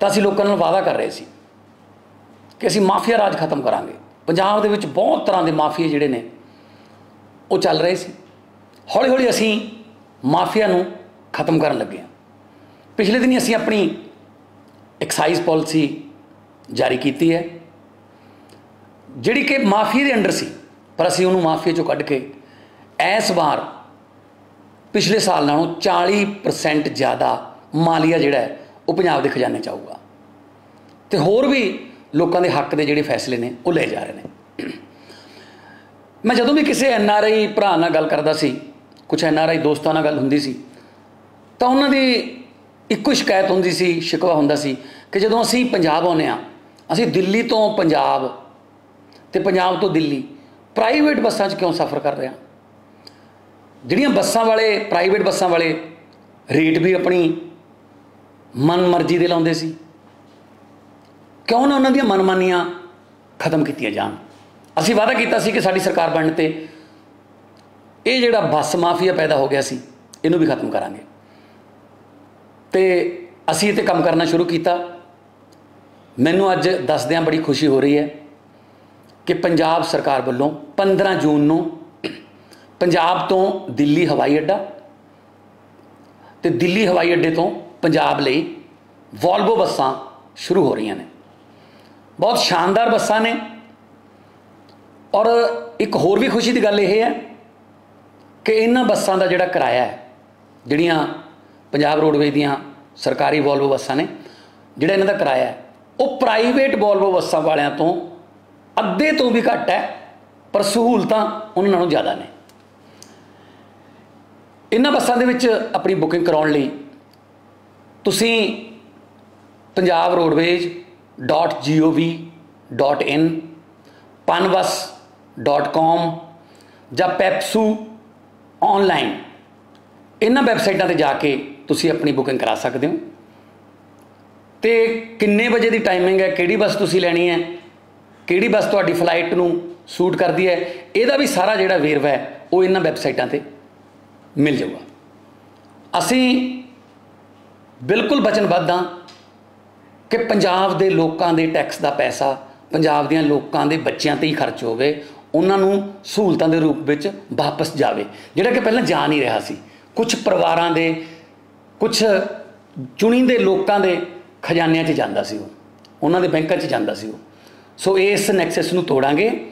ਤਾਂ ਅਸੀਂ ਲੋਕਾਂ ਨਾਲ ਵਾਅਦਾ ਕਰ ਰਹੇ ਸੀ ਕਿ ਅਸੀਂ ਮਾਫੀਆ ਰਾਜ ਖਤਮ ਕਰਾਂਗੇ। ਪੰਜਾਬ ਦੇ ਵਿੱਚ ਬਹੁਤ ਤਰ੍ਹਾਂ ਦੇ ਮਾਫੀਏ ਜਿਹੜੇ ਨੇ, ਉਹ ਚੱਲ ਰਹੇ ਸੀ। ਹੌਲੀ ਹੌਲੀ ਅਸੀਂ ਮਾਫੀਆ ਨੂੰ ਖਤਮ ਕਰਨ ਲੱਗੇ ਹਾਂ। ਪਿਛਲੇ ਦਿਨੀ ਅਸੀਂ ਆਪਣੀ ਐਕਸਾਈਜ਼ ਪਾਲਿਸੀ ਜਾਰੀ ਕੀਤੀ ਹੈ। ਜਿਹੜੀ ਕਿ ਮਾਫੀਆ ਦੇ ਅੰਡਰ ਸੀ, ਪਰ ਅਸੀਂ ਉਹਨੂੰ ਮਾਫੀਆ ਚੋਂ ਕੱਢ ਕੇ ਇਸ ਵਾਰ ਪਿਛਲੇ ਸਾਲ ਨਾਲੋਂ 40% ਜ਼ਿਆਦਾ ਮਾਲੀਆ ਜਿਹੜਾ ਹੈ ਉਹ ਪੰਜਾਬ ਦੇ ਖਜ਼ਾਨੇ ਚ ਆਊਗਾ। ਤੇ ਹੋਰ ਵੀ ਲੋਕਾਂ ਦੇ ਹੱਕ ਦੇ ਜਿਹੜੇ ਫੈਸਲੇ ਨੇ, ਉਹ ਲਏ ਜਾ ਰਹੇ ਨੇ। ਮੈਂ ਜਦੋਂ ਵੀ ਕਿਸੇ ਐਨ ਆਰ ਆਈ ਭਰਾ ਨਾਲ ਗੱਲ ਕਰਦਾ ਸੀ ਕੁਝ ਐਨ ਆਰ ਆਈ ਦੋਸਤਾਂ ਨਾਲ ਗੱਲ ਹੁੰਦੀ ਸੀ, ਤਾਂ ਉਹਨਾਂ ਦੀ ਇੱਕੋ ਸ਼ਿਕਾਇਤ ਹੁੰਦੀ ਸੀ, ਸ਼ਿਕਵਾ ਹੁੰਦਾ ਸੀ ਕਿ ਜਦੋਂ ਅਸੀਂ ਪੰਜਾਬ ਆਉਂਦੇ ਆ ਅਸੀਂ ਦਿੱਲੀ ਤੋਂ ਪੰਜਾਬ ਤੇ ਪੰਜਾਬ ਤੋਂ ਦਿੱਲੀ ਪ੍ਰਾਈਵੇਟ ਬੱਸਾਂ 'ਚ ਕਿਉਂ ਸਫ਼ਰ ਕਰ ਰਹੇ ਹਾਂ? ਜਿਹੜੀਆਂ ਬੱਸਾਂ ਵਾਲੇ ਪ੍ਰਾਈਵੇਟ ਬੱਸਾਂ ਵਾਲੇ ਰੇਟ ਵੀ ਆਪਣੀ ਮਨ ਮਰਜ਼ੀ ਦੇ ਲਾਉਂਦੇ ਸੀ। ਕਿਉਂ ਨਾ ਉਹਨਾਂ ਦੀਆਂ ਮਨਮਾਨੀਆਂ ਖਤਮ ਕੀਤੀਆਂ ਜਾਣ। ਅਸੀਂ ਵਾਅਦਾ ਕੀਤਾ ਸੀ ਕਿ ਸਾਡੀ ਸਰਕਾਰ ਬਣਨ ਤੇ ਇਹ ਜਿਹੜਾ ਬੱਸ ਮਾਫੀਆ ਪੈਦਾ ਹੋ ਗਿਆ ਸੀ, ਇਹਨੂੰ ਵੀ ਖਤਮ ਕਰਾਂਗੇ। ਤੇ ਅਸੀਂ ਇਹ ਤੇ ਕੰਮ ਕਰਨਾ ਸ਼ੁਰੂ ਕੀਤਾ। ਮੈਨੂੰ ਅੱਜ ਦੱਸਦਿਆਂ ਬੜੀ ਖੁਸ਼ੀ ਹੋ ਰਹੀ ਹੈ ਕਿ ਪੰਜਾਬ ਸਰਕਾਰ ਵੱਲੋਂ 15 ਜੂਨ ਨੂੰ ਪੰਜਾਬ ਤੋਂ ਦਿੱਲੀ ਹਵਾਈ ਅੱਡਾ ਤੇ ਦਿੱਲੀ ਹਵਾਈ ਅੱਡੇ ਤੋਂ ਪੰਜਾਬ ਲਈ ਵੋਲਵੋ ਬੱਸਾਂ ਸ਼ੁਰੂ ਹੋ ਰਹੀਆਂ ਨੇ। ਬਹੁਤ ਸ਼ਾਨਦਾਰ ਬੱਸਾਂ ਨੇ। ਔਰ ਇੱਕ ਹੋਰ ਵੀ ਖੁਸ਼ੀ ਦੀ ਗੱਲ ਇਹ ਹੈ ਕਿ ਇਹਨਾਂ ਬੱਸਾਂ ਦਾ ਜਿਹੜਾ ਕਿਰਾਇਆ ਹੈ, ਜਿਹੜੀਆਂ ਪੰਜਾਬ ਰੋਡਵੇਜ਼ ਦੀਆਂ ਸਰਕਾਰੀ ਵੋਲਵੋ ਬੱਸਾਂ ਨੇ, ਜਿਹੜਾ ਇਹਨਾਂ ਦਾ ਕਿਰਾਇਆ ਹੈ, ਉਹ ਪ੍ਰਾਈਵੇਟ ਵੋਲਵੋ ਬੱਸਾਂ ਵਾਲਿਆਂ ਤੋਂ ਅੱਧੇ ਤੋਂ ਵੀ ਘੱਟ ਹੈ, ਪਰ ਸਹੂਲਤਾਂ ਉਹਨਾਂ ਨਾਲੋਂ ਜ਼ਿਆਦਾ ਨੇ। ਇਹਨਾਂ ਬੱਸਾਂ ਦੇ ਵਿੱਚ ਆਪਣੀ ਬੁਕਿੰਗ ਕਰਾਉਣ ਲਈ ਤੁਸੀਂ ਪੰਜਾਬ ਰੋਡਵੇਜ਼ .gov.in panbus.com ਜਾਂ ਪੈਪਸੂ ਆਨਲਾਈਨ ਇਹਨਾਂ ਵੈਬਸਾਈਟਾਂ ਤੇ ਜਾ ਕੇ ਤੁਸੀਂ ਆਪਣੀ ਬੁਕਿੰਗ ਕਰਾ ਸਕਦੇ ਹੋ। ਤੇ ਕਿੰਨੇ ਵਜੇ ਦੀ ਟਾਈਮਿੰਗ ਹੈ, ਕਿਹੜੀ ਬੱਸ ਤੁਸੀਂ ਲੈਣੀ ਹੈ, ਕਿਹੜੀ ਬੱਸ ਤੁਹਾਡੀ ਫਲਾਈਟ ਨੂੰ ਸੂਟ ਕਰਦੀ ਹੈ, ਇਹਦਾ ਵੀ ਸਾਰਾ ਜਿਹੜਾ ਵੇਰਵਾ ਹੈ, ਉਹ ਇਹਨਾਂ ਵੈਬਸਾਈਟਾਂ ਤੇ ਮਿਲ ਜਾਊਗਾ। ਅਸੀਂ ਬਿਲਕੁਲ ਵਚਨਬੱਧ ਹਾਂ ਕਿ ਪੰਜਾਬ ਦੇ ਲੋਕਾਂ ਦੇ ਟੈਕਸ ਦਾ ਪੈਸਾ, ਪੰਜਾਬ ਦੀਆਂ ਲੋਕਾਂ ਦੇ ਬੱਚਿਆਂ ਤੇ ਹੀ ਖਰਚ ਹੋਵੇ, ਉਹਨਾਂ ਨੂੰ ਸਹੂਲਤਾਂ ਦੇ ਰੂਪ ਵਿੱਚ ਵਾਪਸ ਜਾਵੇ। ਜਿਹੜਾ ਕਿ ਪਹਿਲਾਂ ਜਾ ਨਹੀਂ ਰਿਹਾ ਸੀ। ਕੁਝ ਪਰਿਵਾਰਾਂ ਦੇ ਕੁਝ ਚੁਣੀਂਦੇ ਲੋਕਾਂ ਦੇ ਖਜ਼ਾਨਿਆਂ 'ਚ ਜਾਂਦਾ ਸੀ ਉਹ। ਉਹਨਾਂ ਦੇ ਬੈਂਕਾਂ 'ਚ ਜਾਂਦਾ ਸੀ ਉਹ। ਸੋ ਇਸ ਨੈਕਸਸ ਨੂੰ ਤੋੜਾਂਗੇ।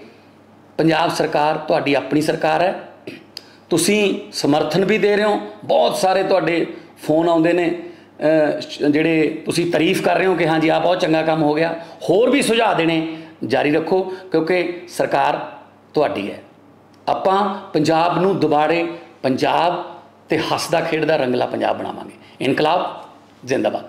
ਪੰਜਾਬ ਸਰਕਾਰ ਤੁਹਾਡੀ ਆਪਣੀ ਸਰਕਾਰ ਹੈ। ਤੁਸੀਂ ਸਮਰਥਨ ਵੀ ਦੇ ਰਹੇ ਹੋ। ਬਹੁਤ ਸਾਰੇ ਤੁਹਾਡੇ ਫੋਨ ਆਉਂਦੇ ਨੇ। ਜਿਹੜੇ ਤੁਸੀਂ ਤਾਰੀਫ ਕਰ ਰਹੇ ਹੋ ਕਿ ਹਾਂਜੀ ਆ ਬਹੁਤ ਚੰਗਾ ਕੰਮ ਹੋ ਗਿਆ, ਹੋਰ ਵੀ ਸੁਝਾਅ ਦੇਣੇ ਜਾਰੀ ਰੱਖੋ, ਕਿਉਂਕਿ ਸਰਕਾਰ ਤੁਹਾਡੀ ਹੈ। ਆਪਾਂ ਪੰਜਾਬ ਨੂੰ ਦੁਬਾਰੇ ਪੰਜਾਬ ਤੇ ਹੱਸਦਾ ਖੇਡਦਾ ਰੰਗਲਾ ਪੰਜਾਬ ਬਣਾਵਾਂਗੇ। ਇਨਕਲਾਬ ਜ਼ਿੰਦਾਬਾਦ।